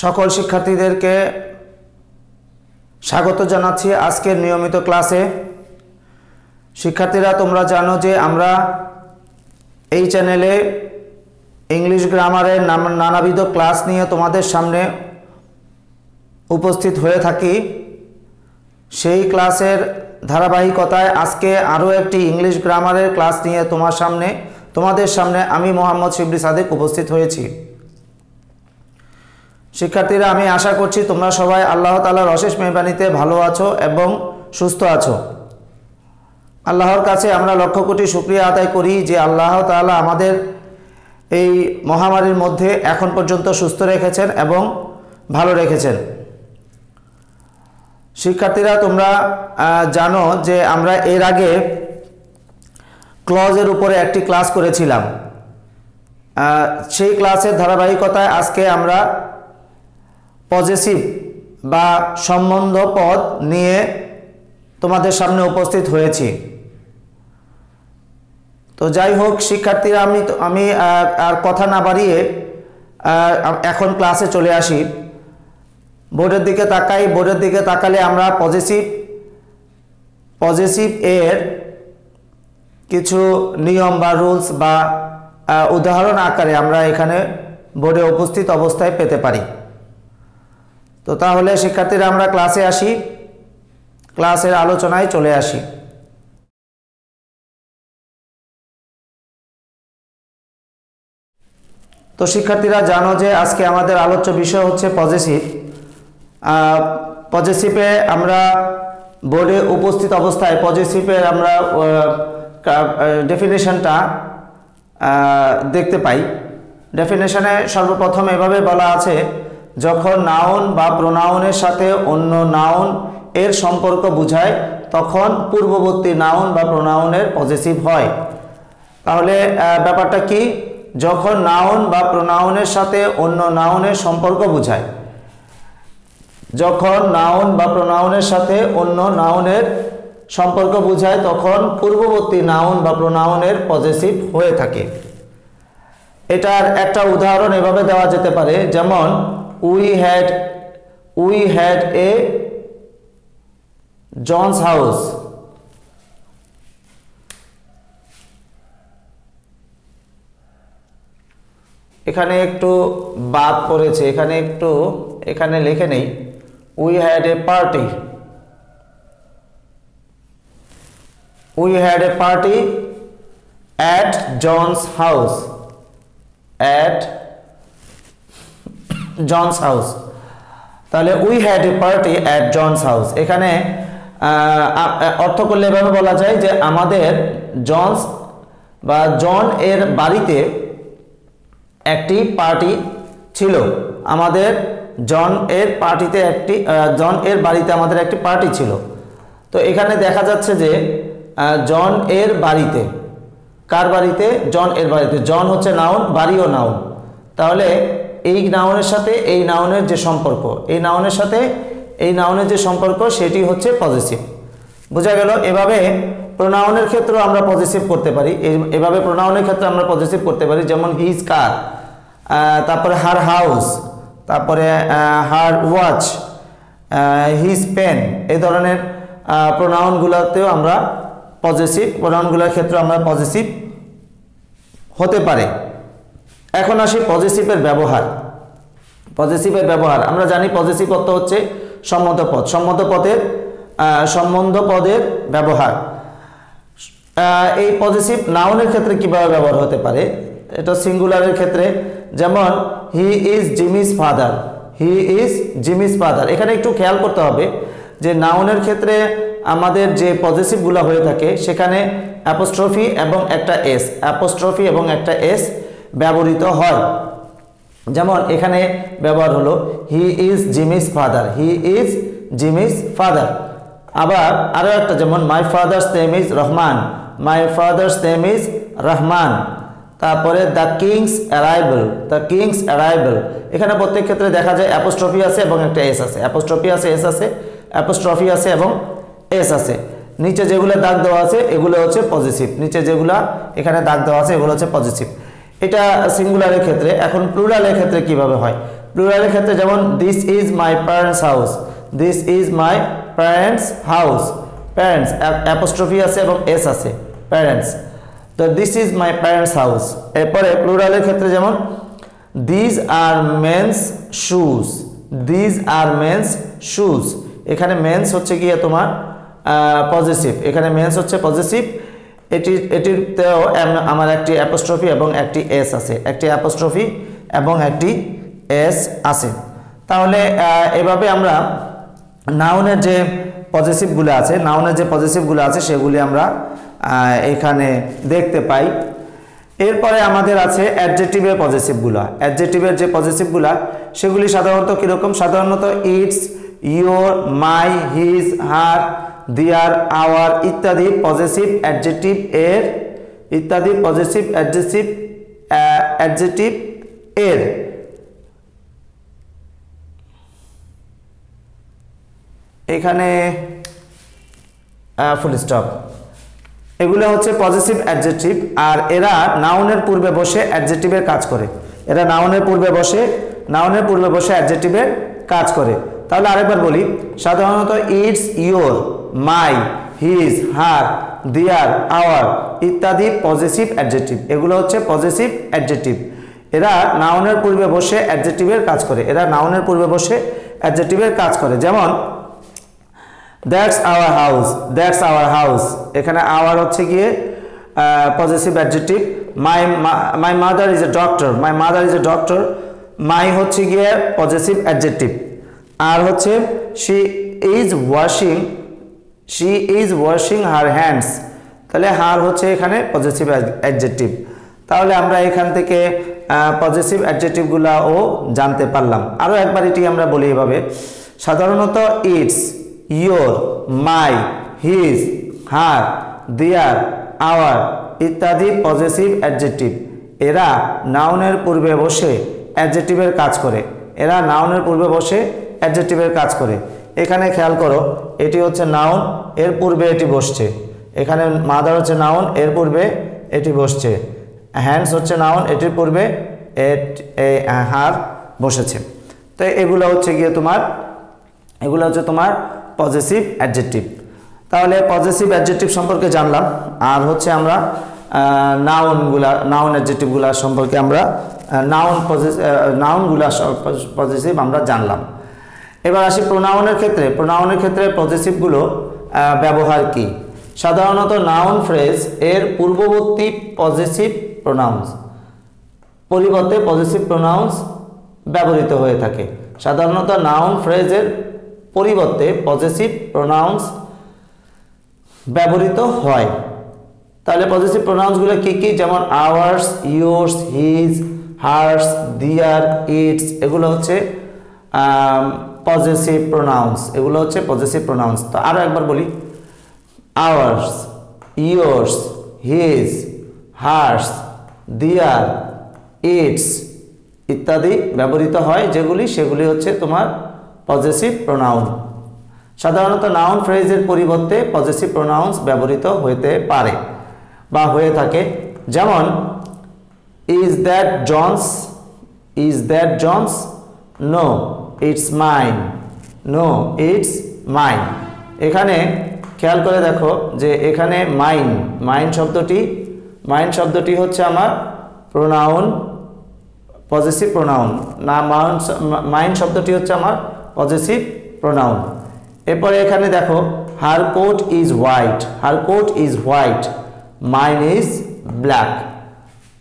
সকল শিক্ষার্থীদেরকে স্বাগত জানাচ্ছি আজকের নিয়মিত ক্লাসে। শিক্ষার্থীরা, তোমরা জানো যে আমরা এই চ্যানেলে ইংলিশ গ্রামারের নানাবিধ ক্লাস নিয়ে তোমাদের সামনে উপস্থিত হয়ে থাকি। সেই ক্লাসের ধারাবাহিকতায় আজকে আরও একটি ইংলিশ গ্রামারের ক্লাস নিয়ে তোমার সামনে, তোমাদের সামনে আমি মোহাম্মদ শিবলি সাদেক উপস্থিত হয়েছি। শিক্ষার্থীরা, আমি আশা করছি তোমরা সবাই আল্লাহ তালার অশেষ মেহরবানিতে ভালো আছো এবং সুস্থ আছো। আল্লাহর কাছে আমরা লক্ষ কোটি শুক্রিয়া আদায় করি যে আল্লাহ তাআলা আমাদের এই মহামারীর মধ্যে এখন পর্যন্ত সুস্থ রেখেছেন এবং ভালো রেখেছেন। শিক্ষার্থীরা, তোমরা জানো যে আমরা এর আগে ক্লজের উপরে একটি ক্লাস করেছিলাম। সেই ক্লাসের ধারাবাহিকতায় আজকে আমরা পজিটিভ বা সম্বন্ধ পদ নিয়ে তোমাদের সামনে উপস্থিত হয়েছি। তো যাই হোক, শিক্ষার্থীরা, আমি আমি আর কথা না বাড়িয়ে এখন ক্লাসে চলে আসি। বোর্ডের দিকে তাকাই, বোর্ডের দিকে তাকালে আমরা পজিটিভ পজিটিভ এর কিছু নিয়ম বা রুলস বা উদাহরণ আকারে আমরা এখানে বোর্ডে উপস্থিত অবস্থায় পেতে পারি। তো তাহলে শিক্ষার্থীরা আমরা ক্লাসে আসি। ক্লাসের আলোচনায় চলে আসি। তো শিক্ষার্থীরা জানো যে আজকে আমাদের আলোচ্য বিষয় হচ্ছে পজিটিভ পজিটিভে আমরা বোর্ডে উপস্থিত অবস্থায় পজিটিভের আমরা ডেফিনেশনটা দেখতে পাই। ডেফিনেশনে সর্বপ্রথম এভাবে বলা আছে যখন নাউন বা প্রোনাউনের সাথে অন্য নাউন এর সম্পর্ক বুঝায়, তখন পূর্ববর্তী নাউন বা প্রোনাউনের পজিটিভ হয়। তাহলে ব্যাপারটা কি? যখন নাউন বা প্রোনাউনের সাথে অন্য নাউনের সম্পর্ক বোঝায়, যখন নাউন বা প্রোনাউনের সাথে অন্য নাউনের সম্পর্ক বুঝায়, তখন পূর্ববর্তী নাউন বা প্রোনাউনের পজিটিভ হয়ে থাকে। এটার একটা উদাহরণ এভাবে দেওয়া যেতে পারে, যেমন we had we had a John's house এখানে একটু বাদ পড়েছে, এখানে একটু, এখানে লিখে নেই। We had a party we had a party at John's house at John's house তাহলে we had a party at John's house এখানে অর্থ করলে এভাবে বলা যায় যে আমাদের জনস বা জন এর বাড়িতে একটি পার্টি ছিল। আমাদের জন এর পার্টিতে একটি জন এর বাড়িতে আমাদের একটি পার্টি ছিল। তো এখানে দেখা যাচ্ছে যে জন এর বাড়িতে, কার বাড়িতে? জন এর বাড়িতে। জন হচ্ছে নাউন বাড়িও নাউন তাহলে এই নাউনের সাথে এই নাউনের যে সম্পর্ক, এই নাউনের সাথে এই নাউনের যে সম্পর্ক সেটি হচ্ছে পজিটিভ বোঝা গেল, এভাবে প্রোনাউনের ক্ষেত্রেও আমরা পজিটিভ করতে পারি এভাবে প্রোনাউনের ক্ষেত্রে আমরা পজিটিভ করতে পারি, যেমন হিজ কার তারপরে হার হাউস তারপরে হার ওয়াচ হিজ পেন এই ধরনের প্রোনাউনগুলোতেও আমরা পজিটিভ প্রোনাউনগুলোর ক্ষেত্রে আমরা পজিটিভ হতে পারে। এখন আসি পজিটিভের ব্যবহার। পজিটিভের ব্যবহার, আমরা জানি পজিটিভ অর্থ হচ্ছে সম্মত পদ। সম্মত পদের সম্বন্ধ পদের ব্যবহার। এই পজিটিভ নাউনের ক্ষেত্রে কীভাবে ব্যবহার হতে পারে? এটা সিঙ্গুলারের ক্ষেত্রে, যেমন he is Jimmy's father he is Jimmy's father এখানে একটু খেয়াল করতে হবে যে নাউনের ক্ষেত্রে আমাদের যে পজিটিভগুলো হয়ে থাকে, সেখানে অ্যাপোস্ট্রফি এবং একটা এস অ্যাপোস্ট্রফি এবং একটা এস ব্যবহৃত হয়। যেমন এখানে ব্যবহার হলো he is Jimmy's father he is Jimmy's father আবার আরও একটা, যেমন my father's name is Rahman my father's name is Rahman তারপরে the king's arrival the king's arrival এখানে প্রত্যেক ক্ষেত্রে দেখা যায় অ্যাপোস্ট্রফি আছে এবং একটা এস আছে। অ্যাপোস্ট্রফি আছে, এস আছে। অ্যাপোস্ট্রফি আছে এবং এস আছে। নিচে যেগুলো দাগ দেওয়া আছে, এগুলো হচ্ছে পজিটিভ নিচে যেগুলা এখানে দাগ দেওয়া আছে, এগুলো হচ্ছে পজিটিভ এটা সিঙ্গুলারের ক্ষেত্রে। এখন প্লুরালের ক্ষেত্রে কীভাবে হয়? প্লুরালের ক্ষেত্রে যেমন this is my parents' house this is my parents' house parents apostrophe আছে এবং এস আছে। প্যারেন্টস তো this is my parents' house এরপরে প্লুরালের ক্ষেত্রে যেমন these are men's shoes these are men's shoes এখানে মেন্স হচ্ছে গিয়ে তোমার পজিটিভ এখানে মেন্স হচ্ছে পজিটিভ এটি এটিতেও আমার একটি অ্যাপোস্ট্রফি এবং একটি এস আছে। একটি অ্যাপোস্ট্রফি এবং একটি এস আছে। তাহলে এভাবে আমরা নাউনের যে পজিটিভগুলো আছে নাউনের যে পজিটিভগুলো আছে, সেগুলি আমরা এখানে দেখতে পাই। এরপরে আমাদের আছে অ্যাডজেক্টিভের পজিটিভগুলো অ্যাডজেক্টিভের যে পজিটিভগুলো সেগুলি সাধারণত কীরকম? সাধারণত its your my, his, her their, our ইত্যাদি পজিটিভ অ্যাডজেক্টিভ এর, ইত্যাদি পজিটিভ অ্যাডজেক্টিভ অ্যাডজেক্টিভ এর। এখানে ফুল স্টপ এগুলো হচ্ছে পজিটিভ অ্যাডজেক্টিভ, আর এরা নাউনের পূর্বে বসে অ্যাডজেক্টিভের কাজ করে। এরা নাউনের পূর্বে বসে নাউনের পূর্বে বসে অ্যাডজেক্টিভের কাজ করে। তাহলে আরেকবার বলি, সাধারণত its your my his her their our ইত্যাদি পজিটিভ অ্যাডজেক্টিভ এগুলো হচ্ছে পজিটিভ অ্যাডজেক্টিভ এরা নাউনের পূর্বে বসে অ্যাডজেক্টিভের কাজ করে। এরা নাউনের পূর্বে বসে অ্যাডজেক্টিভের কাজ করে। যেমন that's our house that's our house এখানে আওয়ার হচ্ছে গিয়ে positive adjective my my mother is a doctor my mother is a doctor my হচ্ছে গিয়ে পজিটিভ অ্যাডজেক্টিভ আর হচ্ছে she is washing she is washing her hands তাহলে her হচ্ছে এখানে পজিটিভ অ্যাডজেক্টিভ তাহলে আমরা এখান থেকে পজিটিভ অ্যাডজেক্টিভগুলাও জানতে পারলাম। আরও একবার এটি আমরা বলি এভাবে। সাধারণত its your my his her their our ইত্যাদি পজিটিভ অ্যাডজেক্টিভ এরা নাউনের পূর্বে বসে অ্যাডজেক্টিভের কাজ করে। এরা নাউনের পূর্বে বসে অ্যাডজেক্টিভের কাজ করে। এখানে খেয়াল করো, এটি হচ্ছে নাউন এর পূর্বে এটি বসছে। এখানে মাদার হচ্ছে নাউন এর পূর্বে এটি বসছে। হ্যান্ডস হচ্ছে নাউন এটির পূর্বে হার বসেছে। তো এগুলো হচ্ছে গিয়ে তোমার, এগুলো হচ্ছে তোমার পজিটিভ অ্যাডজেক্টিভ তাহলে পজিটিভ অ্যাডজেক্টিভ সম্পর্কে জানলাম, আর হচ্ছে আমরা নাউনগুলা নাউন অ্যাডজেক্টিভগুলা সম্পর্কে আমরা নাউন নাউনগুলা পজিটিভ আমরা জানলাম। এবার আসি প্রোনাউনের ক্ষেত্রে। প্রোনাউনের ক্ষেত্রে পজিটিভগুলো ব্যবহার কি? সাধারণত নাউন ফ্রেজ এর পূর্ববর্তী পজিটিভ প্রোনাউন্স পরিবর্তে পজিটিভ প্রোনাউন্স ব্যবহৃত হয়ে থাকে। সাধারণত নাউন ফ্রেজের পরিবর্তে পজিটিভ প্রোনাউন্স ব্যবহৃত হয়। তাহলে পজিটিভ প্রোনাউন্সগুলো কি কি? যেমন ours yours his hers their its এগুলো হচ্ছে পজিটিভ প্রোনাউন্স এগুলো হচ্ছে পজিটিভ প্রোনাউন্স তো আরও একবার বলি ours yours his hers theirs its ইত্যাদি ব্যবহৃত হয়, যেগুলি, সেগুলি হচ্ছে তোমার পজিটিভ প্রোনাউন সাধারণত নাউন ফ্রেজের পরিবর্তে পজিটিভ প্রোনাউন্স ব্যবহৃত হতে পারে বা হয়ে থাকে। যেমন is that John's is that John's no it's mine no it's mine এখানে খেয়াল করে দেখো যে এখানে মাইন মাইন শব্দটি মাইন শব্দটি হচ্ছে আমার প্রোনাউন পজিটিভ প্রোনাউন না মাউন মাইন্ড শব্দটি হচ্ছে আমার পজিটিভ প্রোনাউন এরপরে এখানে দেখো her coat is white her coat is white mine is black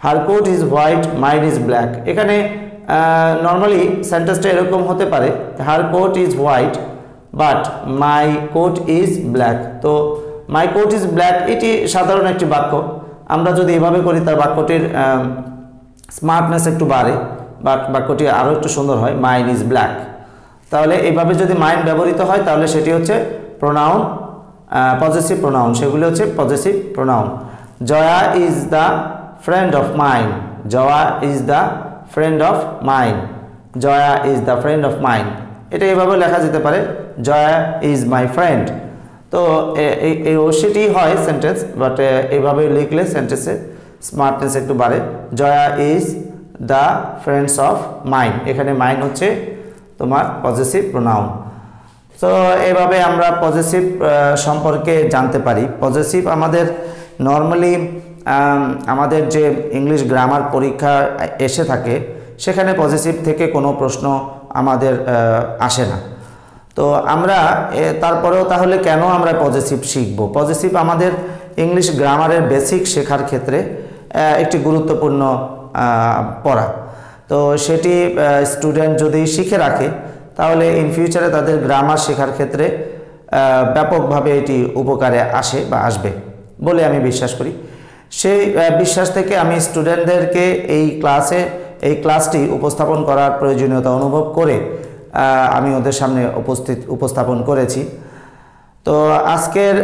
her coat is white mine is black এখানে নর্মালি সেন্টেন্সটা এরকম হতে পারে her coat is white but my coat is black তো মাই কোট ইজ ব্ল্যাক এটি সাধারণ একটি বাক্য। আমরা যদি এভাবে করি, তার বাক্যটির স্মার্টনেস একটু বাড়ে, বা বাক্যটি আরও একটু সুন্দর হয় মাইন্ড ইজ ব্ল্যাক তাহলে এইভাবে যদি মাইন্ড ব্যবহৃত হয়, তাহলে সেটি হচ্ছে প্রোনাউন পজিটিভ প্রোনাউন সেগুলি হচ্ছে positive pronoun Jaya is the friend of mind Jaya is the friend of mind Jaya is the friend of mind এটা এভাবে লেখা যেতে পারে জয়া ইজ মাই ফ্রেন্ড তো এই সেটি হয় সেন্টেন্স বাট এইভাবে লিখলে সেন্টেন্সে স্মার্টনেস একটু বাড়ে। Jaya is the friends of mine এখানে মাইন হচ্ছে তোমার পজিটিভ প্রোনাউন তো এভাবে আমরা পজিটিভ সম্পর্কে জানতে পারি। পজিটিভ আমাদের নর্মালি আমাদের যে ইংলিশ গ্রামার পরীক্ষা এসে থাকে, সেখানে পজিটিভ থেকে কোনো প্রশ্ন আমাদের আসে না। তো আমরা তারপরেও তাহলে কেন আমরা পজিটিভ শিখব? পজিটিভ আমাদের ইংলিশ গ্রামারের বেসিক শেখার ক্ষেত্রে একটি গুরুত্বপূর্ণ পড়া। তো সেটি স্টুডেন্ট যদি শিখে রাখে, তাহলে ইন ফিউচারে তাদের গ্রামার শেখার ক্ষেত্রে ব্যাপকভাবে এটি উপকারে আসে বা আসবে বলে আমি বিশ্বাস করি। সেই বিশ্বাস থেকে আমি স্টুডেন্টদেরকে এই ক্লাসে এই ক্লাসটি উপস্থাপন করার প্রয়োজনীয়তা অনুভব করে আমি ওদের সামনে উপস্থিত, উপস্থাপন করেছি। তো আজকের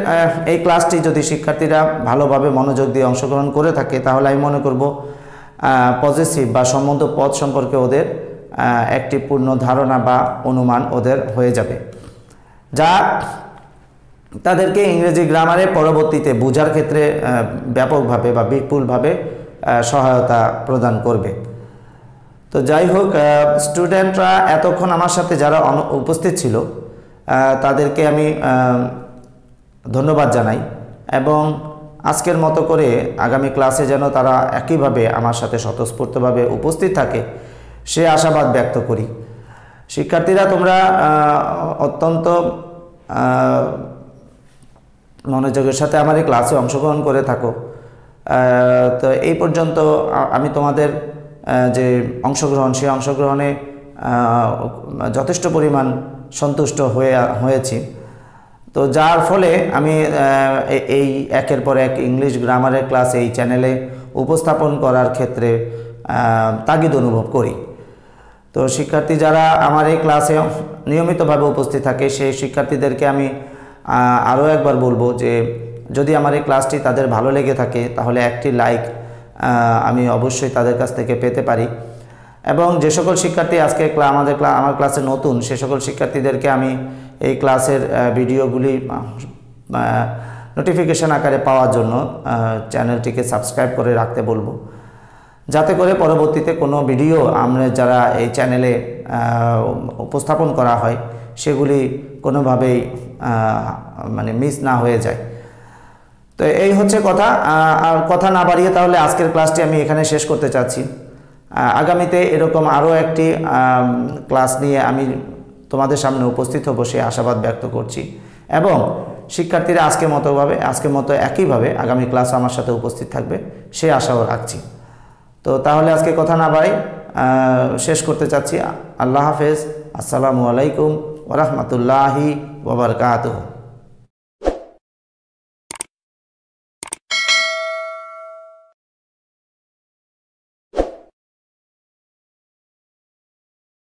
এই ক্লাসটি যদি শিক্ষার্থীরা ভালোভাবে মনোযোগ দিয়ে অংশগ্রহণ করে থাকে, তাহলে আমি মনে করব পজিটিভ বা সম্বন্ধ পদ সম্পর্কে ওদের একটি পূর্ণ ধারণা বা অনুমান ওদের হয়ে যাবে। যা তাদেরকে ইংরেজি গ্রামারে পরবর্তীতে বোঝার ক্ষেত্রে ব্যাপকভাবে বা বিপুলভাবে সহায়তা প্রদান করবে। তো যাই হোক স্টুডেন্টরা এতক্ষণ আমার সাথে যারা উপস্থিত ছিল তাদেরকে আমি ধন্যবাদ জানাই এবং আজকের মতো করে আগামী ক্লাসে যেন তারা একইভাবে আমার সাথে স্বতঃস্ফূর্তভাবে উপস্থিত থাকে, সে আশাবাদ ব্যক্ত করি। শিক্ষার্থীরা, তোমরা অত্যন্ত মনোযোগের সাথে আমার এই ক্লাসে অংশগ্রহণ করে থাকো। তো এই পর্যন্ত আমি তোমাদের যে অংশগ্রহণ, সেই অংশগ্রহণে যথেষ্ট পরিমাণ সন্তুষ্ট হয়ে, হয়েছি। তো যার ফলে আমি এই একের পর এক ইংলিশ গ্রামারের ক্লাস এই চ্যানেলে উপস্থাপন করার ক্ষেত্রে তাগিদ অনুভব করি। তো শিক্ষার্থী যারা আমার এই ক্লাসে নিয়মিতভাবে উপস্থিত থাকে, সেই শিক্ষার্থীদেরকে আমি আরও একবার বলব যে যদি আমার এই ক্লাসটি তাদের ভালো লেগে থাকে, তাহলে একটি লাইক আমি অবশ্যই তাদের কাছ থেকে পেতে পারি। এবং যে সকল শিক্ষার্থী আজকে আমাদের আমার ক্লাসে নতুন, সে সকল শিক্ষার্থীদেরকে আমি এই ক্লাসের ভিডিওগুলি নোটিফিকেশন আকারে পাওয়ার জন্য চ্যানেলটিকে সাবস্ক্রাইব করে রাখতে বলব। যাতে করে পরবর্তীতে কোনো ভিডিও আমরা যারা এই চ্যানেলে উপস্থাপন করা হয় সেগুলি কোনোভাবেই মানে মিস না হয়ে যায়। তো এই হচ্ছে কথা। আর কথা না বাড়িয়ে তাহলে আজকের ক্লাসটি আমি এখানে শেষ করতে চাচ্ছি। আগামীতে এরকম আরও একটি ক্লাস নিয়ে আমি তোমাদের সামনে উপস্থিত হব সে আশাবাদ ব্যক্ত করছি। এবং শিক্ষার্থীরা আজকের মতোভাবে আজকের মতো একইভাবে আগামী ক্লাস আমার সাথে উপস্থিত থাকবে, সে আশাও রাখছি। তো তাহলে আজকে কথা না বাড়াই শেষ করতে চাচ্ছি। আল্লাহ হাফেজ। আসসালামু আলাইকুম। ওরহমতুল্লাহি ওবরকাতহ